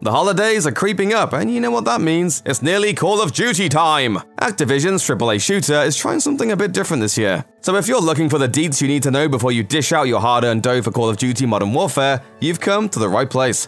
The holidays are creeping up, and you know what that means. It's nearly Call of Duty time! Activision's AAA shooter is trying something a bit different this year. So if you're looking for the deets you need to know before you dish out your hard-earned dough for Call of Duty Modern Warfare, you've come to the right place.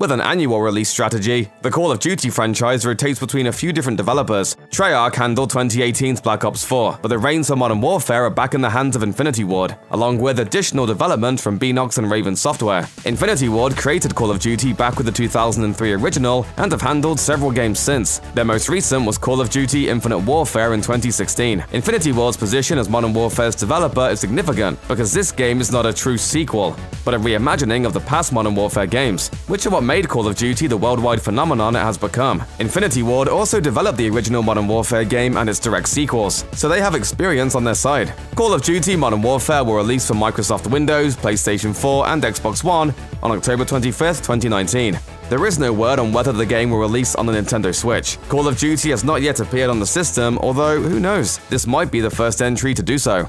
With an annual release strategy, the Call of Duty franchise rotates between a few different developers. Treyarch handled 2018's Black Ops 4, but the reins of Modern Warfare are back in the hands of Infinity Ward, along with additional development from Beenox and Raven Software. Infinity Ward created Call of Duty back with the 2003 original and have handled several games since. Their most recent was Call of Duty Infinite Warfare in 2016. Infinity Ward's position as Modern Warfare's developer is significant because this game is not a true sequel, but a reimagining of the past Modern Warfare games, which are what made Call of Duty the worldwide phenomenon it has become. Infinity Ward also developed the original Modern Warfare game and its direct sequels, so they have experience on their side. Call of Duty Modern Warfare will release for Microsoft Windows, PlayStation 4, and Xbox One on October 25, 2019. There is no word on whether the game will release on the Nintendo Switch. Call of Duty has not yet appeared on the system, although who knows, this might be the first entry to do so.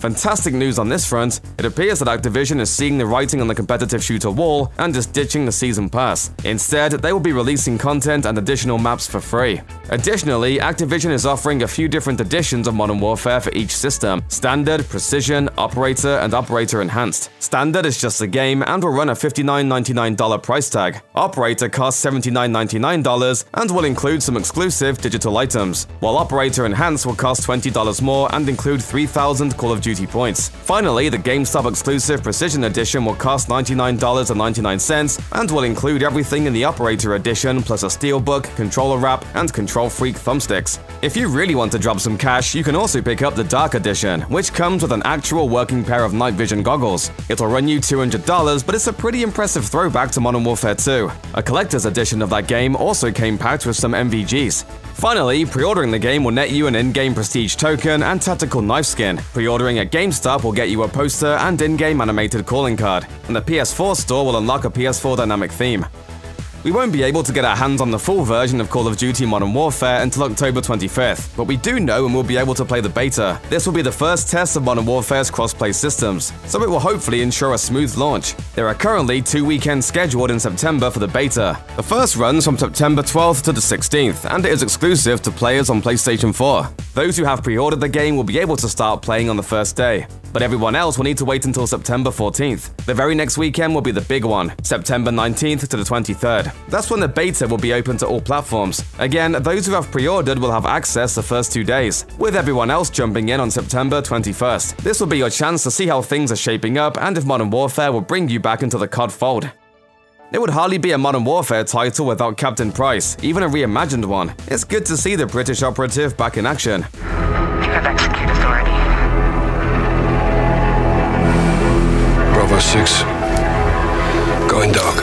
Fantastic news on this front, it appears that Activision is seeing the writing on the competitive shooter wall and is ditching the season pass. Instead, they will be releasing content and additional maps for free. Additionally, Activision is offering a few different editions of Modern Warfare for each system, Standard, Precision, Operator, and Operator Enhanced. Standard is just a game and will run a $59.99 price tag. Operator costs $79.99 and will include some exclusive digital items, while Operator Enhanced will cost $20 more and include 3,000 Call of Duty Duty points. Finally, the GameStop exclusive Precision Edition will cost $99.99 and will include everything in the Operator Edition plus a steelbook, controller wrap, and KontrolFreek thumbsticks. If you really want to drop some cash, you can also pick up the Dark Edition, which comes with an actual working pair of night vision goggles. It'll run you $200, but it's a pretty impressive throwback to Modern Warfare 2. A collector's edition of that game also came packed with some NVGs. Finally, pre-ordering the game will net you an in-game prestige token and tactical knife skin. Pre-ordering at GameStop will get you a poster and in-game animated calling card, and the PS4 store will unlock a PS4 dynamic theme. We won't be able to get our hands on the full version of Call of Duty Modern Warfare until October 25th, but we do know and will be able to play the beta. This will be the first test of Modern Warfare's cross-play systems, so it will hopefully ensure a smooth launch. There are currently two weekends scheduled in September for the beta. The first runs from September 12th to the 16th, and it is exclusive to players on PlayStation 4. Those who have pre-ordered the game will be able to start playing on the first day but everyone else will need to wait until September 14th. The very next weekend will be the big one, September 19th to the 23rd. That's when the beta will be open to all platforms. Again, those who have pre-ordered will have access the first two days, with everyone else jumping in on September 21st. This will be your chance to see how things are shaping up and if Modern Warfare will bring you back into the COD fold. It would hardly be a Modern Warfare title without Captain Price, even a reimagined one. It's good to see the British operative back in action. You have execute authority. 6. Going dark.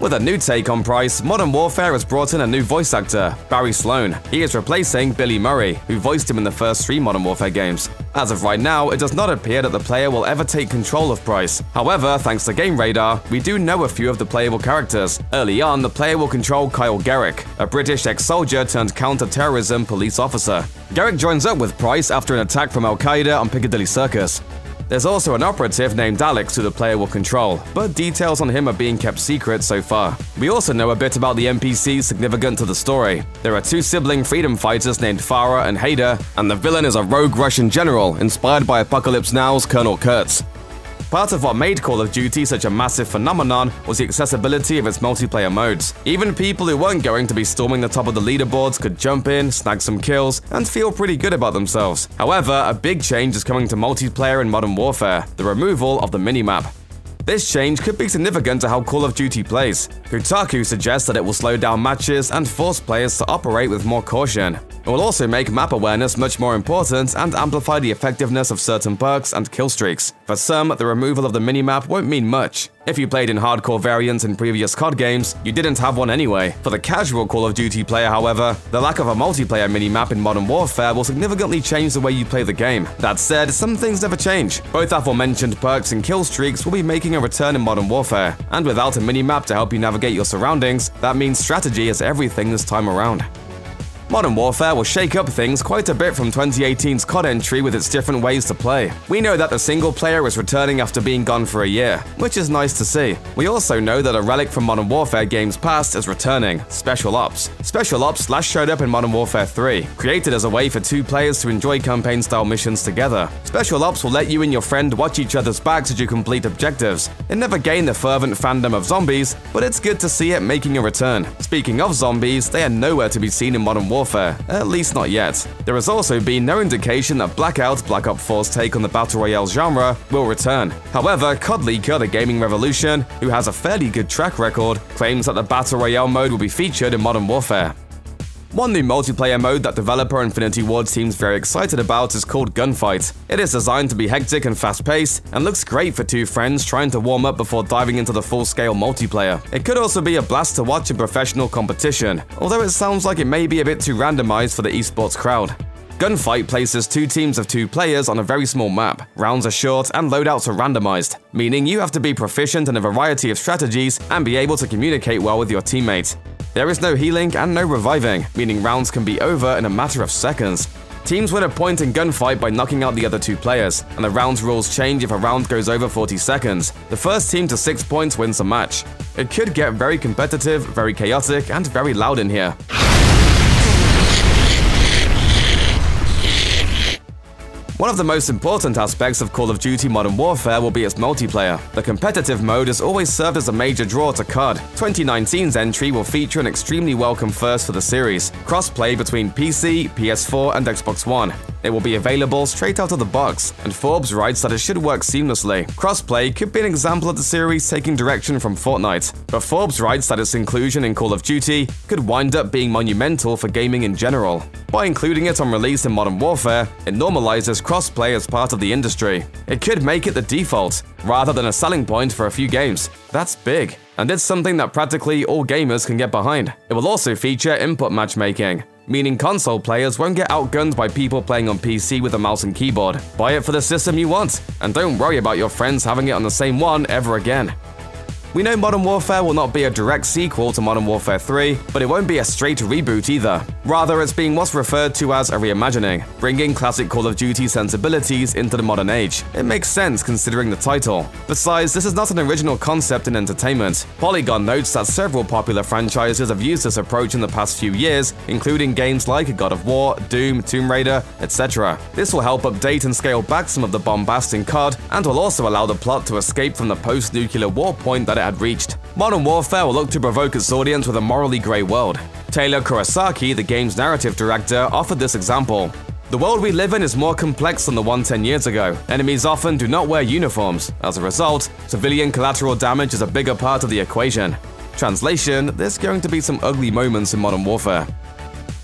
With a new take on Price, Modern Warfare has brought in a new voice actor, Barry Sloane. He is replacing Billy Murray, who voiced him in the first three Modern Warfare games. As of right now, it does not appear that the player will ever take control of Price. However, thanks to Game Radar, we do know a few of the playable characters. Early on, the player will control Kyle Garrick, a British ex-soldier turned counter-terrorism police officer. Garrick joins up with Price after an attack from Al-Qaeda on Piccadilly Circus. There's also an operative named Alex who the player will control, but details on him are being kept secret so far. We also know a bit about the NPCs significant to the story. There are two sibling freedom fighters named Farah and Hadir, and the villain is a rogue Russian general inspired by Apocalypse Now's Colonel Kurtz. Part of what made Call of Duty such a massive phenomenon was the accessibility of its multiplayer modes. Even people who weren't going to be storming the top of the leaderboards could jump in, snag some kills, and feel pretty good about themselves. However, a big change is coming to multiplayer in Modern Warfare, the removal of the minimap. This change could be significant to how Call of Duty plays. Kotaku suggests that it will slow down matches and force players to operate with more caution. It will also make map awareness much more important and amplify the effectiveness of certain perks and kill streaks. For some, the removal of the minimap won't mean much. If you played in hardcore variants in previous COD games, you didn't have one anyway. For the casual Call of Duty player, however, the lack of a multiplayer minimap in Modern Warfare will significantly change the way you play the game. That said, some things never change. Both aforementioned perks and kill streaks will be making a return in Modern Warfare, and without a minimap to help you navigate your surroundings, that means strategy is everything this time around. Modern Warfare will shake up things quite a bit from 2018's COD entry with its different ways to play. We know that the single player is returning after being gone for a year, which is nice to see. We also know that a relic from Modern Warfare games past is returning, Special Ops. Special Ops last showed up in Modern Warfare 3, created as a way for two players to enjoy campaign-style missions together. Special Ops will let you and your friend watch each other's backs as you complete objectives. It never gained the fervent fandom of zombies, but it's good to see it making a return. Speaking of zombies, they are nowhere to be seen in Modern Warfare, at least not yet. There has also been no indication that Blackout, Black Ops 4's take on the Battle Royale genre, will return. However, COD leaker The Gaming Revolution, who has a fairly good track record, claims that the Battle Royale mode will be featured in Modern Warfare. One new multiplayer mode that developer Infinity Ward seems very excited about is called Gunfight. It is designed to be hectic and fast-paced, and looks great for two friends trying to warm up before diving into the full-scale multiplayer. It could also be a blast to watch in professional competition, although it sounds like it may be a bit too randomized for the esports crowd. Gunfight places two teams of two players on a very small map. Rounds are short and loadouts are randomized, meaning you have to be proficient in a variety of strategies and be able to communicate well with your teammates. There is no healing and no reviving, meaning rounds can be over in a matter of seconds. Teams win a point in gunfight by knocking out the other two players, and the round's rules change if a round goes over 40 seconds. The first team to 6 points wins the match. It could get very competitive, very chaotic, and very loud in here. One of the most important aspects of Call of Duty Modern Warfare will be its multiplayer. The competitive mode has always served as a major draw to COD. 2019's entry will feature an extremely welcome first for the series, crossplay between PC, PS4, and Xbox One. It will be available straight out of the box, and Forbes writes that it should work seamlessly. Crossplay could be an example of the series taking direction from Fortnite, but Forbes writes that its inclusion in Call of Duty could wind up being monumental for gaming in general. By including it on release in Modern Warfare, it normalizes crossplay as part of the industry. It could make it the default, rather than a selling point for a few games. That's big, and it's something that practically all gamers can get behind. It will also feature input matchmaking, meaning console players won't get outgunned by people playing on PC with a mouse and keyboard. Buy it for the system you want, and don't worry about your friends having it on the same one ever again. We know Modern Warfare will not be a direct sequel to Modern Warfare 3, but it won't be a straight reboot either. Rather, it's being what's referred to as a reimagining, bringing classic Call of Duty sensibilities into the modern age. It makes sense considering the title. Besides, this is not an original concept in entertainment. Polygon notes that several popular franchises have used this approach in the past few years, including games like God of War, Doom, Tomb Raider, etc. This will help update and scale back some of the bombast in COD, and will also allow the plot to escape from the post-nuclear war point that it had reached. Modern Warfare will look to provoke its audience with a morally grey world. Taylor Kurosaki, the game's narrative director, offered this example. The world we live in is more complex than the one 10 years ago. Enemies often do not wear uniforms. As a result, civilian collateral damage is a bigger part of the equation. Translation, there's going to be some ugly moments in Modern Warfare.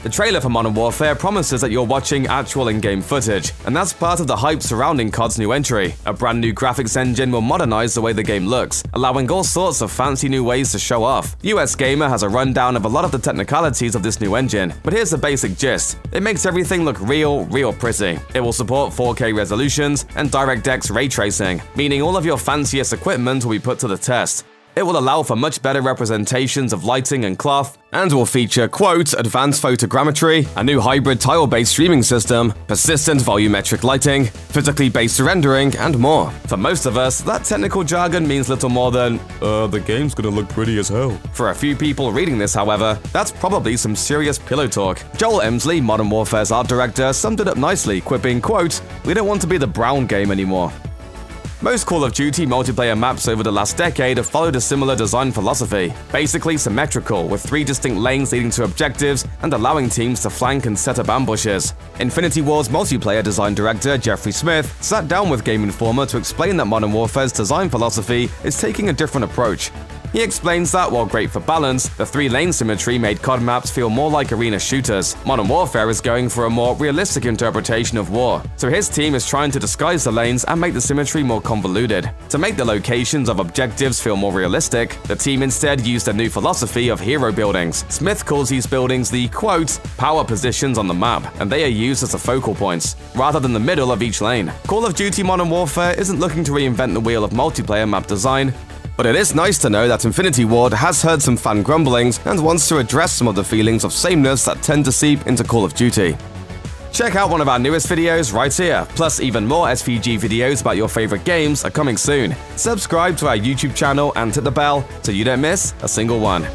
The trailer for Modern Warfare promises that you're watching actual in-game footage, and that's part of the hype surrounding COD's new entry. A brand new graphics engine will modernize the way the game looks, allowing all sorts of fancy new ways to show off. US Gamer has a rundown of a lot of the technicalities of this new engine, but here's the basic gist. It makes everything look real, real pretty. It will support 4K resolutions and DirectX ray tracing, meaning all of your fanciest equipment will be put to the test. It will allow for much better representations of lighting and cloth, and will feature, quote, advanced photogrammetry, a new hybrid tile-based streaming system, persistent volumetric lighting, physically based rendering, and more. For most of us, that technical jargon means little more than, uh, the game's gonna look pretty as hell. For a few people reading this, however, that's probably some serious pillow talk. Joel Emslie, Modern Warfare's art director, summed it up nicely, quipping, quote, we don't want to be the brown game anymore. Most Call of Duty multiplayer maps over the last decade have followed a similar design philosophy, basically symmetrical, with three distinct lanes leading to objectives and allowing teams to flank and set up ambushes. Infinity Ward's multiplayer design director Geoffrey Smith sat down with Game Informer to explain that Modern Warfare's design philosophy is taking a different approach. He explains that while great for balance, the three-lane symmetry made COD maps feel more like arena shooters. Modern Warfare is going for a more realistic interpretation of war, so his team is trying to disguise the lanes and make the symmetry more convoluted. To make the locations of objectives feel more realistic, the team instead used a new philosophy of hero buildings. Smith calls these buildings the, quote, power positions on the map, and they are used as the focal points, rather than the middle of each lane. Call of Duty Modern Warfare isn't looking to reinvent the wheel of multiplayer map design, But it is nice to know that Infinity Ward has heard some fan grumblings and wants to address some of the feelings of sameness that tend to seep into Call of Duty. Check out one of our newest videos right here, plus even more SVG videos about your favorite games are coming soon. Subscribe to our YouTube channel and hit the bell so you don't miss a single one.